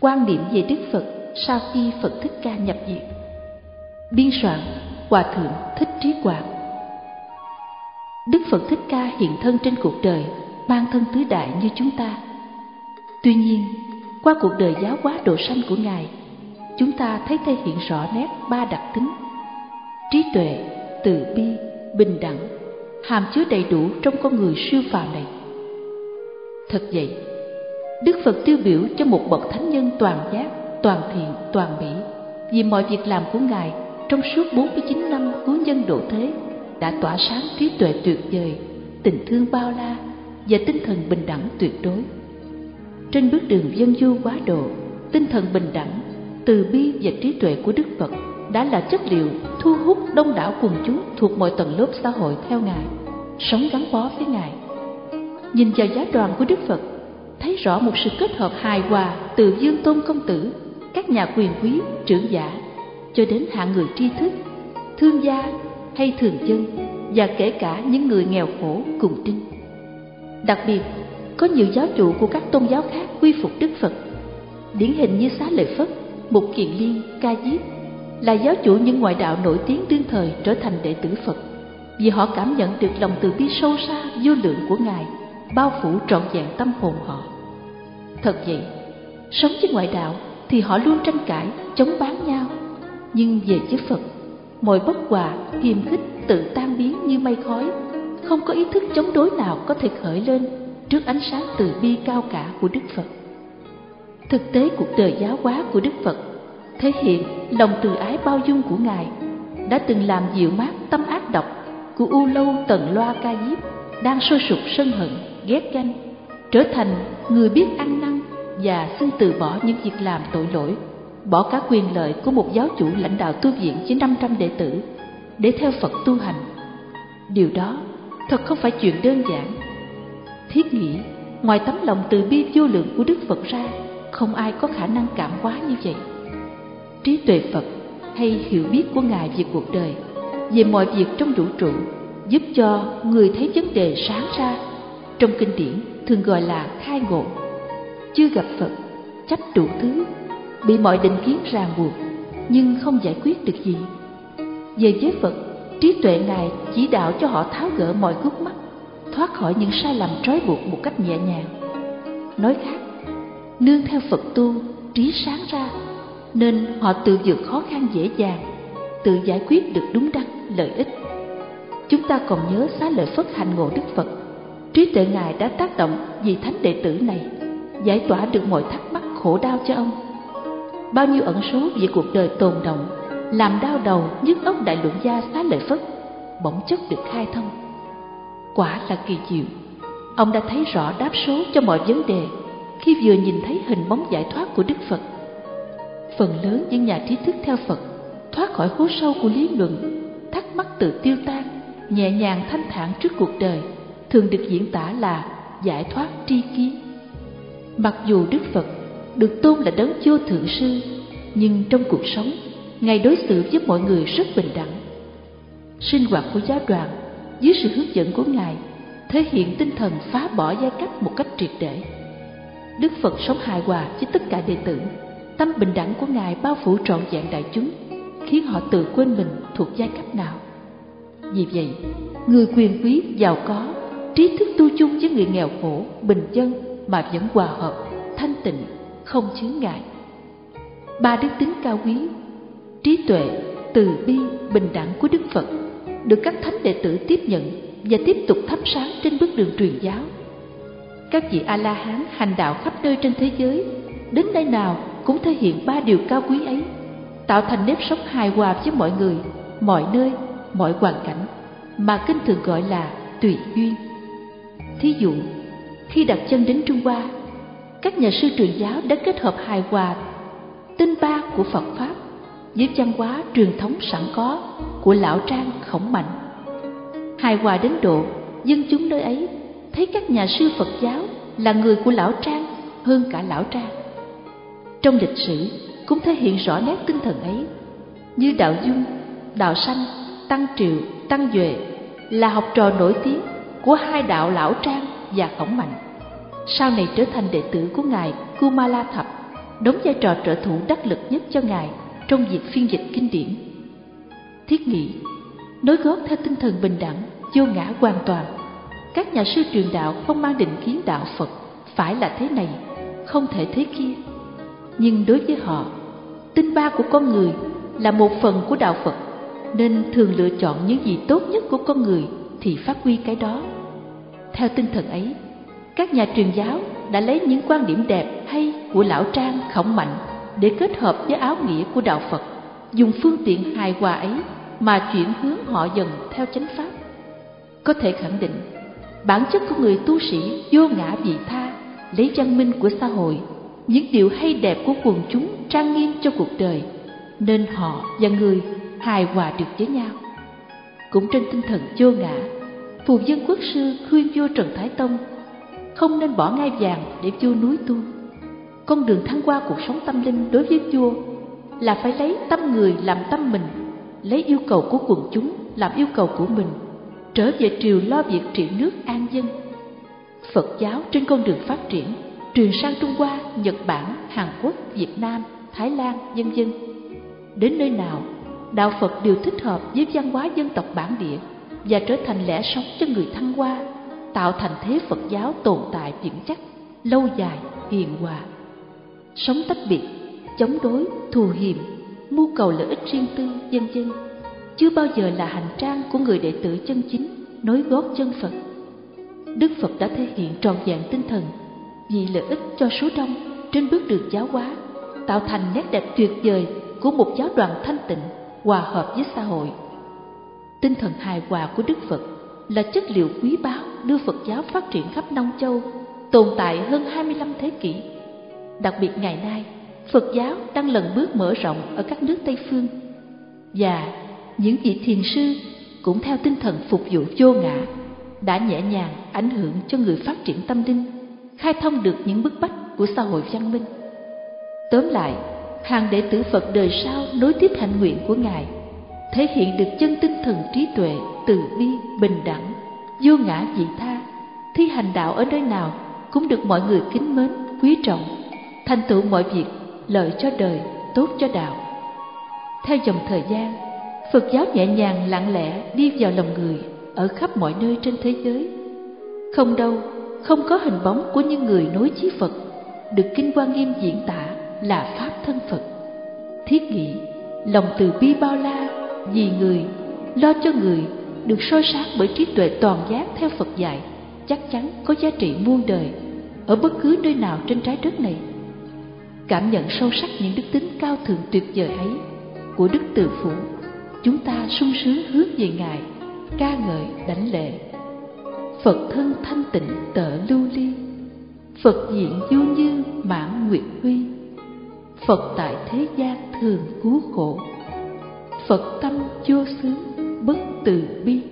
quan niệm về Đức Phật sau khi Phật Thích Ca nhập diệt Biên soạn Hòa Thượng Thích Trí Quảng Đức Phật Thích Ca hiện thân trên cuộc đời mang thân tứ đại như chúng ta. Tuy nhiên, qua cuộc đời giáo hóa độ sanh của Ngài, chúng ta thấy thể hiện rõ nét ba đặc tính trí tuệ, từ bi, bình đẳng, hàm chứa đầy đủ trong con người siêu phàm này. Thật vậy, Đức Phật tiêu biểu cho một bậc thánh nhân toàn giác, toàn thiện, toàn mỹ vì mọi việc làm của Ngài trong suốt 49 năm cứu nhân độ thế đã tỏa sáng trí tuệ tuyệt vời, tình thương bao la và tinh thần bình đẳng tuyệt đối. Trên bước đường dân du quá độ, tinh thần bình đẳng, từ bi và trí tuệ của Đức Phật đã là chất liệu thu hút đông đảo quần chúng thuộc mọi tầng lớp xã hội theo Ngài, sống gắn bó với Ngài. Nhìn vào giá đoàn của Đức Phật, thấy rõ một sự kết hợp hài hòa từ dương tôn công tử, các nhà quyền quý, trưởng giả, cho đến hạng người tri thức, thương gia hay thường dân và kể cả những người nghèo khổ cùng tin. Đặc biệt, có nhiều giáo chủ của các tôn giáo khác quy phục Đức Phật, điển hình như Xá Lợi Phất, Mục Kiền Liên, Ca Diếp, là giáo chủ những ngoại đạo nổi tiếng đương thời trở thành đệ tử Phật, vì họ cảm nhận được lòng từ bi sâu xa vô lượng của Ngài, bao phủ trọn vẹn tâm hồn họ. Thật vậy, sống với ngoại đạo thì họ luôn tranh cãi, chống bán nhau, nhưng về với Phật, mọi bất hòa, hiềm khích tự tan biến như mây khói, không có ý thức chống đối nào có thể khởi lên trước ánh sáng từ bi cao cả của Đức Phật. Thực tế cuộc đời giáo hóa của Đức Phật thể hiện lòng từ ái bao dung của Ngài đã từng làm dịu mát tâm ác độc của U Lâu Tần Loa Ca Diếp đang sôi sục sân hận, ghét ganh, trở thành người biết ăn năn và xin từ bỏ những việc làm tội lỗi, bỏ cả quyền lợi của một giáo chủ lãnh đạo tu viện với 500 đệ tử để theo Phật tu hành. Điều đó thật không phải chuyện đơn giản. Thiết nghĩ, ngoài tấm lòng từ bi vô lượng của Đức Phật ra, không ai có khả năng cảm hóa như vậy trí tuệ Phật hay hiểu biết của Ngài về cuộc đời, về mọi việc trong vũ trụ, giúp cho người thấy vấn đề sáng ra. Trong kinh điển thường gọi là khai ngộ. Chưa gặp Phật, chấp đủ thứ, bị mọi định kiến ràng buộc, nhưng không giải quyết được gì. Về với Phật, trí tuệ Ngài chỉ đạo cho họ tháo gỡ mọi khúc mắc, thoát khỏi những sai lầm trói buộc một cách nhẹ nhàng. Nói khác, nương theo Phật tu, trí sáng ra nên họ tự vượt khó khăn dễ dàng, tự giải quyết được đúng đắn lợi ích. Chúng ta còn nhớ xá lợi phất hành ngộ Đức Phật, trí tuệ Ngài đã tác động vì thánh đệ tử này, giải tỏa được mọi thắc mắc khổ đau cho ông. Bao nhiêu ẩn số về cuộc đời tồn động, làm đau đầu nhức óc đại luận gia xá lợi phất, bỗng chốc được khai thông. Quả là kỳ diệu, ông đã thấy rõ đáp số cho mọi vấn đề khi vừa nhìn thấy hình bóng giải thoát của Đức Phật phần lớn những nhà trí thức theo Phật thoát khỏi hố sâu của lý luận, thắc mắc tự tiêu tan, nhẹ nhàng thanh thản trước cuộc đời, thường được diễn tả là giải thoát tri kiến. Mặc dù Đức Phật được tôn là đấng vô thượng sư, nhưng trong cuộc sống, Ngài đối xử với mọi người rất bình đẳng. Sinh hoạt của giáo đoàn dưới sự hướng dẫn của Ngài thể hiện tinh thần phá bỏ giai cấp một cách triệt để. Đức Phật sống hài hòa với tất cả đệ tử Tâm bình đẳng của Ngài bao phủ trọn vẹn đại chúng, khiến họ tự quên mình thuộc giai cấp nào. Vì vậy, người quyền quý, giàu có, trí thức tu chung với người nghèo khổ, bình dân mà vẫn hòa hợp, thanh tịnh, không chướng ngại. Ba đức tính cao quý, trí tuệ, từ bi, bình đẳng của Đức Phật được các thánh đệ tử tiếp nhận và tiếp tục thắp sáng trên bước đường truyền giáo. Các vị A-la-hán hành đạo khắp nơi trên thế giới, đến nơi nào cũng thể hiện ba điều cao quý ấy, tạo thành nếp sống hài hòa với mọi người, mọi nơi, mọi hoàn cảnh, mà kinh thường gọi là tùy duyên. Thí dụ, khi đặt chân đến Trung Hoa, các nhà sư truyền giáo đã kết hợp hài hòa tinh ba của Phật Pháp với văn hóa truyền thống sẵn có của lão trang khổng mạnh. Hài hòa đến độ dân chúng nơi ấy thấy các nhà sư Phật giáo là người của lão trang hơn cả lão trang. Trong lịch sử cũng thể hiện rõ nét tinh thần ấy, như Đạo Dung, Đạo Sanh, Tăng Triệu, Tăng Duệ là học trò nổi tiếng của hai đạo Lão Trang và Khổng Mạnh. Sau này trở thành đệ tử của Ngài Kumala Thập, đóng vai trò trợ thủ đắc lực nhất cho Ngài trong việc phiên dịch kinh điển. Thiết nghĩ, nối gót theo tinh thần bình đẳng, vô ngã hoàn toàn. Các nhà sư truyền đạo không mang định kiến đạo Phật phải là thế này, không thể thế kia. Nhưng đối với họ, tinh ba của con người là một phần của đạo Phật, nên thường lựa chọn những gì tốt nhất của con người thì phát huy cái đó. Theo tinh thần ấy, các nhà truyền giáo đã lấy những quan điểm đẹp hay của lão trang khổng mạnh để kết hợp với áo nghĩa của đạo Phật, dùng phương tiện hài hòa ấy mà chuyển hướng họ dần theo chánh pháp. Có thể khẳng định, bản chất của người tu sĩ vô ngã vị tha, lấy văn minh của xã hội, những điều hay đẹp của quần chúng trang nghiêm cho cuộc đời, nên họ và người hài hòa được với nhau. Cũng trên tinh thần vô ngã, phù dân quốc sư khuyên vua Trần Thái Tông không nên bỏ ngai vàng để vua núi tu. Con đường thăng qua cuộc sống tâm linh đối với vua là phải lấy tâm người làm tâm mình, lấy yêu cầu của quần chúng làm yêu cầu của mình, trở về triều lo việc trị nước an dân. Phật giáo trên con đường phát triển truyền sang Trung Hoa, Nhật Bản, Hàn Quốc, Việt Nam, Thái Lan, vân vân. Đến nơi nào, đạo Phật đều thích hợp với văn hóa dân tộc bản địa và trở thành lẽ sống cho người thăng hoa tạo thành thế Phật giáo tồn tại vững chắc, lâu dài, hiền hòa. Sống tách biệt, chống đối, thù hiềm, mưu cầu lợi ích riêng tư, dân dân, chưa bao giờ là hành trang của người đệ tử chân chính, nối gót chân Phật. Đức Phật đã thể hiện tròn vẹn tinh thần vì lợi ích cho số đông trên bước đường giáo hóa, tạo thành nét đẹp tuyệt vời của một giáo đoàn thanh tịnh, hòa hợp với xã hội. Tinh thần hài hòa của Đức Phật là chất liệu quý báu đưa Phật giáo phát triển khắp Nông Châu, tồn tại hơn 25 thế kỷ. Đặc biệt ngày nay, Phật giáo đang lần bước mở rộng ở các nước Tây phương. Và những vị thiền sư cũng theo tinh thần phục vụ vô ngã đã nhẹ nhàng ảnh hưởng cho người phát triển tâm linh, khai thông được những bức bách của xã hội văn minh. Tóm lại, hàng đệ tử Phật đời sau nối tiếp hạnh nguyện của Ngài, thể hiện được chân tinh thần trí tuệ, từ bi, bình đẳng, vô ngã dị tha, thi hành đạo ở nơi nào cũng được mọi người kính mến, quý trọng, thành tựu mọi việc lợi cho đời, tốt cho đạo. Theo dòng thời gian, Phật giáo nhẹ nhàng lặng lẽ đi vào lòng người ở khắp mọi nơi trên thế giới. Không đâu, không có hình bóng của những người nối chí Phật, được Kinh Quan Nghiêm diễn tả là Pháp thân Phật. Thiết nghĩ, lòng từ bi bao la, vì người, lo cho người được soi sáng bởi trí tuệ toàn giác theo Phật dạy, chắc chắn có giá trị muôn đời ở bất cứ nơi nào trên trái đất này. Cảm nhận sâu sắc những đức tính cao thượng tuyệt vời ấy của Đức Từ Phụ, chúng ta sung sướng hướng về Ngài, ca ngợi đảnh lễ. Phật thân thanh tịnh tợ lưu ly, Phật diện du như mãn nguyệt huy, Phật tại thế gian thường cứu khổ, Phật tâm vô xứ bất từ bi.